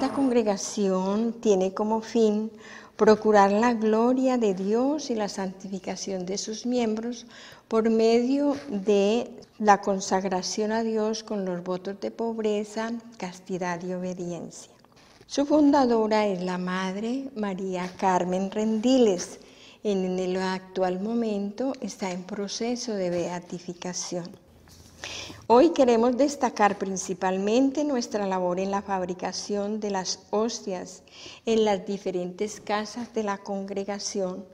Esta congregación tiene como fin procurar la gloria de Dios y la santificación de sus miembros por medio de la consagración a Dios con los votos de pobreza, castidad y obediencia. Su fundadora es la Madre María Carmen Rendiles. En el actual momento está en proceso de beatificación. Hoy queremos destacar principalmente nuestra labor en la fabricación de las hostias en las diferentes casas de la congregación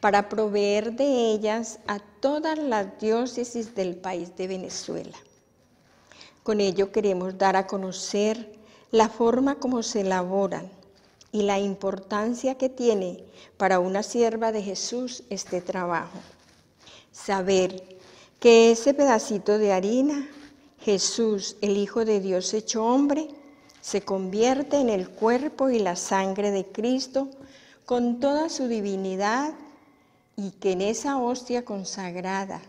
para proveer de ellas a todas las diócesis del país de Venezuela. Con ello queremos dar a conocer la forma como se elaboran y la importancia que tiene para una sierva de Jesús este trabajo. Saber que ese pedacito de harina Jesús, el Hijo de Dios hecho hombre, se convierte en el cuerpo y la sangre de Cristo con toda su divinidad y que en esa hostia consagrada,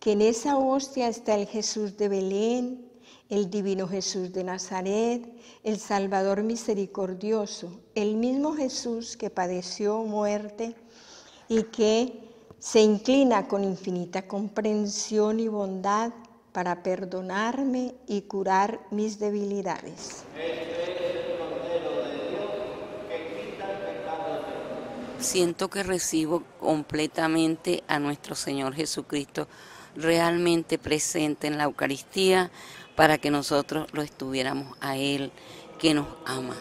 que en esa hostia está el Jesús de Belén, el divino Jesús de Nazaret, el Salvador misericordioso, el mismo Jesús que padeció muerte y que se inclina con infinita comprensión y bondad para perdonarme y curar mis debilidades. Siento que recibo completamente a nuestro Señor Jesucristo realmente presente en la Eucaristía para que nosotros lo estuviéramos a Él que nos ama.